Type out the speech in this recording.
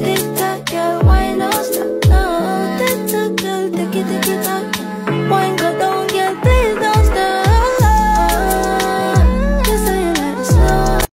Tiki-taka, why not stop now? Tiki-taka, tiki-taka